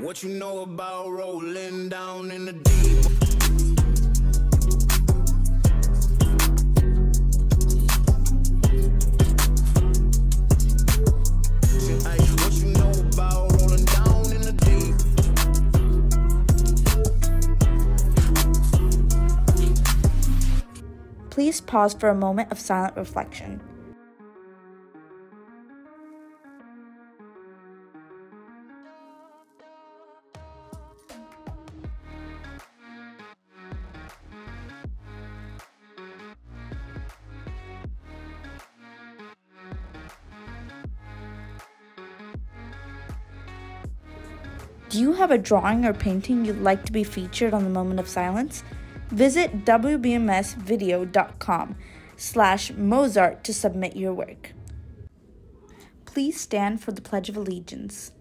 What you know about rolling down in the deep? Please pause for a moment of silent reflection. Do you have a drawing or painting you'd like to be featured on the Moment of Silence? Visit wbmsvideo.com slash Mozart to submit your work. Please stand for the Pledge of Allegiance.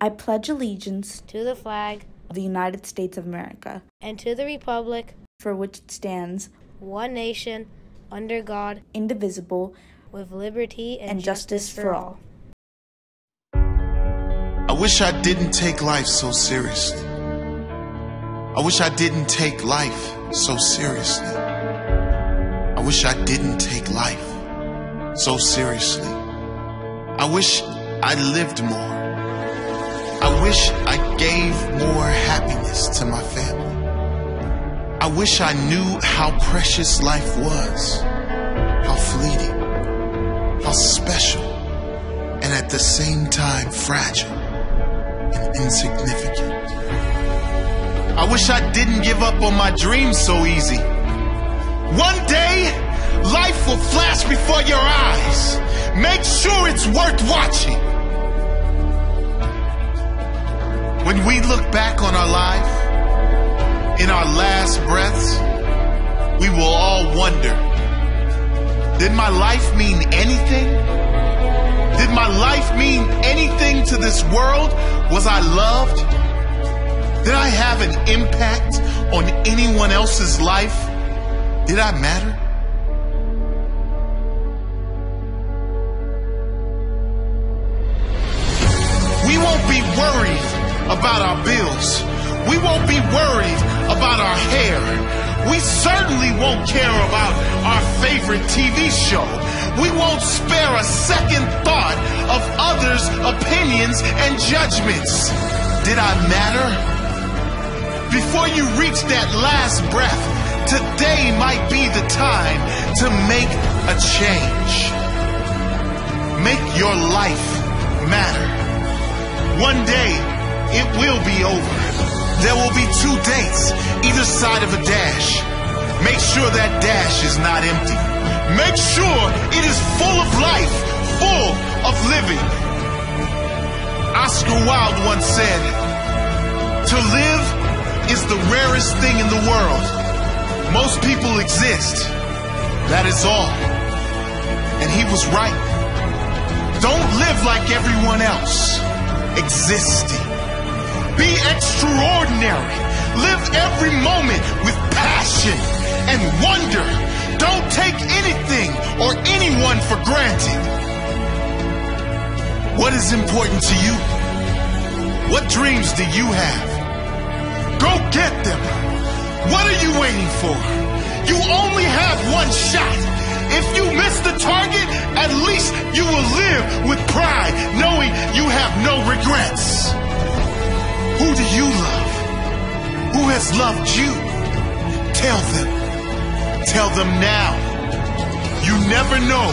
I pledge allegiance to the flag of the United States of America, and to the republic, for which it stands, one nation, under God, indivisible, with liberty and, and justice for all. I wish I didn't take life so seriously. I wish I didn't take life so seriously. I wish I didn't take life so seriously. I wish I lived more. I wish I gave more happiness to my family. I wish I knew how precious life was, how fleeting, how special, and at the same time fragile insignificant. I wish I didn't give up on my dreams so easy. One day, life will flash before your eyes. Make sure it's worth watching. When we look back on our life, in our last breaths, we will all wonder Did my life mean anything? Did my life mean anything to this world? Was I loved? Did I have an impact on anyone else's life? Did I matter? We won't be worried about our bills. We won't be worried about our hair. We certainly won't care about our favorite TV show. We won't spare a second thought of others' opinions and judgments. Did I matter? Before you reach that last breath, today might be the time to make a change. Make your life matter. One day, it will be over. There will be two dates, either side of a dash. Make sure that dash is not empty. Make sure it is full of life, full of living. Oscar Wilde once said, To live is the rarest thing in the world. Most people exist. That is all. And he was right. Don't live like everyone else. Existing. Be extraordinary. Live every moment with passion and wonder. Don't take anything or anyone for granted. What is important to you? What dreams do you have? Go get them. What are you waiting for? You only have one shot. If you miss the target, at least you will live with pride, knowing you have no regrets. Who do you love? Who has loved you? Tell them. Tell them now. You never know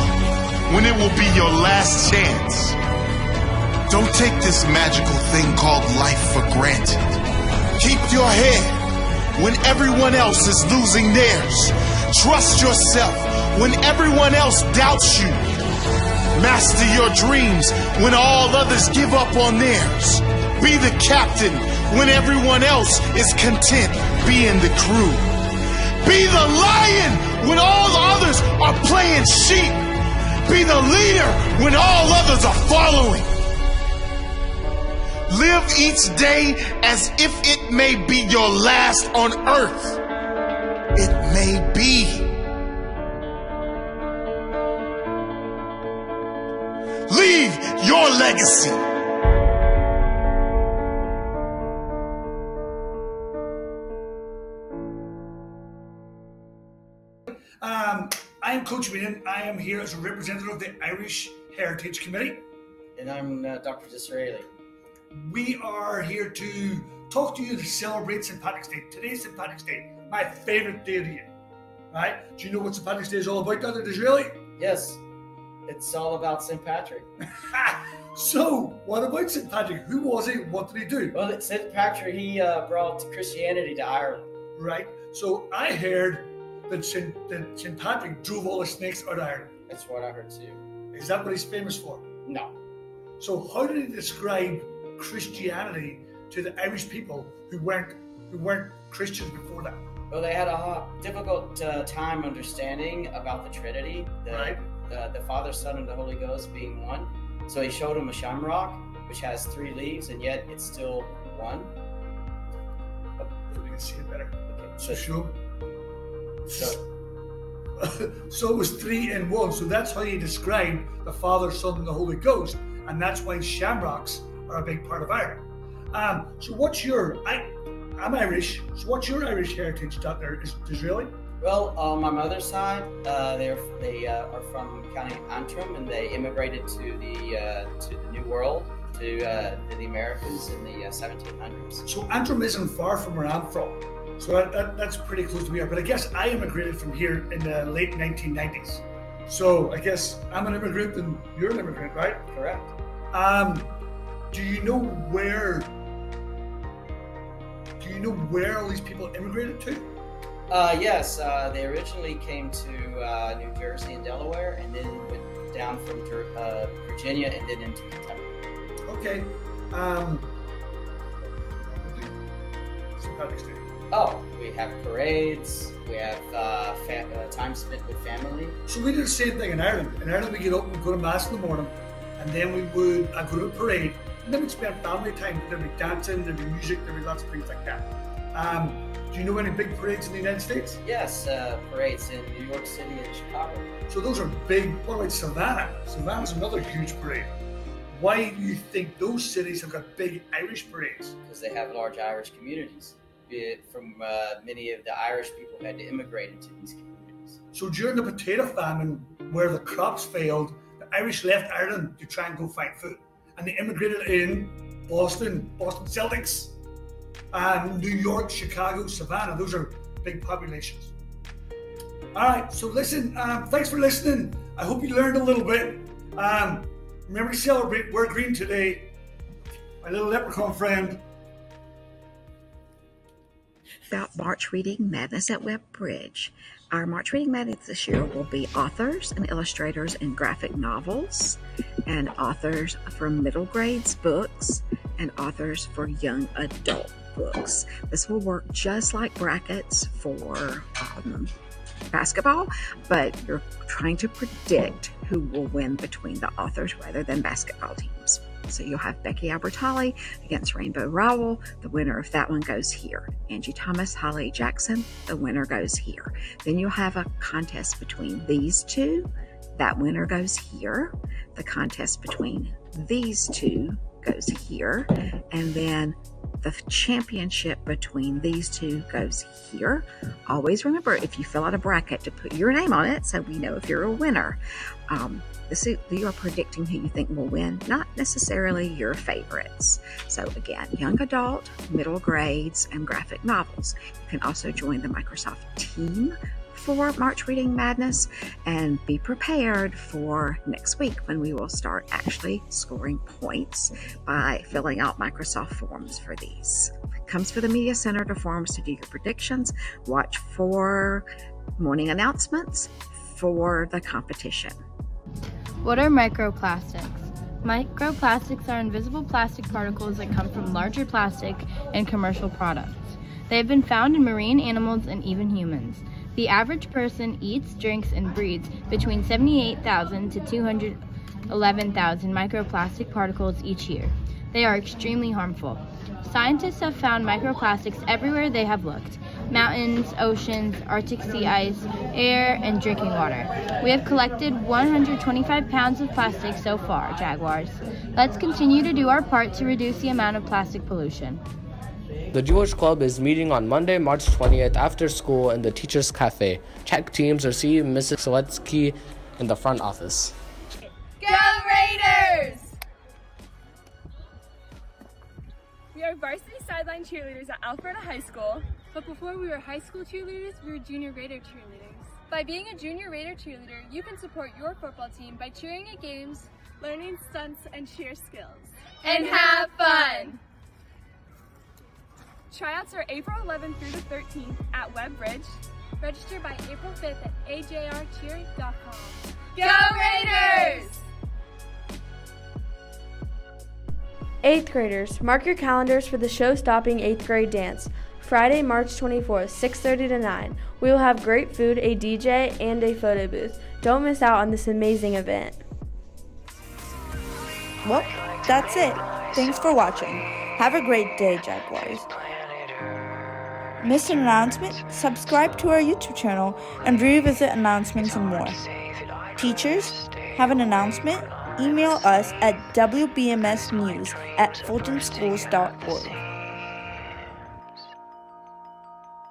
when it will be your last chance. Don't take this magical thing called life for granted. Keep your head when everyone else is losing theirs. Trust yourself when everyone else doubts you. Master your dreams when all others give up on theirs. Be the captain when everyone else is content being the crew. Be the lion when all others are playing sheep. Be the leader when all others are following. Live each day as if it may be your last on earth. It may be. Leave your legacy. Coach Wayne. I am here as a representative of the Irish Heritage Committee. And I'm uh, Dr. Disraeli. We are here to talk to you to celebrate St. Patrick's Day. Today's St. Patrick's Day, my favorite day of the year. Right? Do you know what St. Patrick's Day is all about, Dr. Disraeli? Yes, it's all about St. Patrick. so, what about St. Patrick? Who was he? What did he do? Well, St. Patrick, he uh, brought Christianity to Ireland. Right? So, I heard that St. That St. Patrick drove all the snakes out of Ireland. That's what I heard too. Is that what he's famous for? No. So, how did he describe Christianity to the Irish people who weren't who weren't Christians before that? Well, they had a difficult uh, time understanding about the Trinity, the, Right. the, the Father, Son, and the Holy Ghost being one. So he showed them a shamrock, which has three leaves, and yet it's still one. So we can see it better. Okay, So. So so it was three in one. So that's how you describe the Father, Son, and the Holy Ghost, and that's why shamrocks are a big part of Ireland. Um, so what's your? I, I'm Irish. So what's your Irish heritage, Doctor? Is Disraeli? Well, on my mother's side, uh, they're, they uh, are from County Antrim, and they immigrated to the uh, to the New World, to, uh, to the Americas in the uh, 1700s. So Antrim isn't far from where I'm from. So that, that, that's pretty close to here. But I guess I immigrated from here in the late 1990s. So I guess I'm an immigrant and you're an immigrant, right? Correct. Um, do you know where? Do you know where all these people immigrated to? Uh, yes, uh, they originally came to uh, New Jersey and Delaware, and then went down from uh, Virginia and then into Kentucky. Okay. Um, St. Patrick's Day. Oh, we have parades. We have uh, fa- uh, time spent with family. So we did the same thing in Ireland. In Ireland, we get up and go to mass in the morning, and then we would uh, go to a parade, and then we'd spend family time. There'd be dancing, there'd be music, there'd be lots of things like that. Um, do you know any big parades in the United States? Yes, uh, parades in New York City and Chicago. So those are big. What about Savannah? Savannah's another huge parade. Why do you think those cities have got big Irish parades? because they have large Irish communities. From uh, many of the Irish people who had to immigrate into these communities. So during the potato famine, where the crops failed, the Irish left Ireland to try and go find food, and they immigrated in Boston, Boston Celtics, and New York, Chicago, Savannah. Those are big populations. All right, so listen. Um, thanks for listening. I hope you learned a little bit. Um, remember to celebrate. Wear green today. My little leprechaun friend. About March Reading Madness at Webb Bridge. Our March Reading Madness this year will be authors and illustrators in graphic novels, and authors for middle grades books, and authors for young adult books. This will work just like brackets for um, basketball, but you're trying to predict who will win between the authors rather than basketball teams. So you'll have Becky Albertalli against Rainbow Rowell. The winner of that one goes here. Angie Thomas, Holly Jackson, the winner goes here. Then you'll have a contest between these two. That winner goes here. The contest between these two goes here. And then the championship between these two goes here. Always remember if you fill out a bracket to put your name on it so we know if you're a winner. Um, is, you are predicting who you think will win, not necessarily your favorites. So, again, young adult, middle grades, and graphic novels. You can also join the Microsoft team for March Reading Madness and be prepared for next week when we will start actually scoring points by filling out Microsoft forms for these. It comes for the Media Center to forms to do your predictions. Watch for morning announcements for the competition. What are microplastics? Microplastics are invisible plastic particles that come from larger plastic and commercial products. They have been found in marine animals and even humans. The average person eats, drinks, and breathes between 78,000 to 211,000 microplastic particles each year. They are extremely harmful. Scientists have found microplastics everywhere they have looked mountains, oceans, Arctic sea ice, air, and drinking water. We have collected 125 pounds of plastic so far, Jaguars. Let's continue to do our part to reduce the amount of plastic pollution. The Jewish Club is meeting on Monday, March 20th after school in the Teachers Cafe. Check teams receive Mrs. Seletsky in the front office. Go Raiders! We are varsity sideline cheerleaders at Alpharetta High School, but before we were high school cheerleaders, we were junior Raider cheerleaders. By being a junior Raider cheerleader, you can support your football team by cheering at games, learning stunts and cheer skills. And have fun! Tryouts are April 11th through the 13th at Webb Bridge. Register by April 5th at ajrcheer.com. Go Raiders! Eighth graders, mark your calendars for the show-stopping eighth grade dance. Friday, March 24th, 6:30 to 9. We will have great food, a DJ, and a photo booth. Don't miss out on this amazing event. Well, that's it. Thanks for watching. Have a great day, Jaguars. Missed an announcement? Subscribe to our YouTube channel and revisit announcements and more. Teachers, have an announcement? Email us at wbmsnews at fultonschools.org.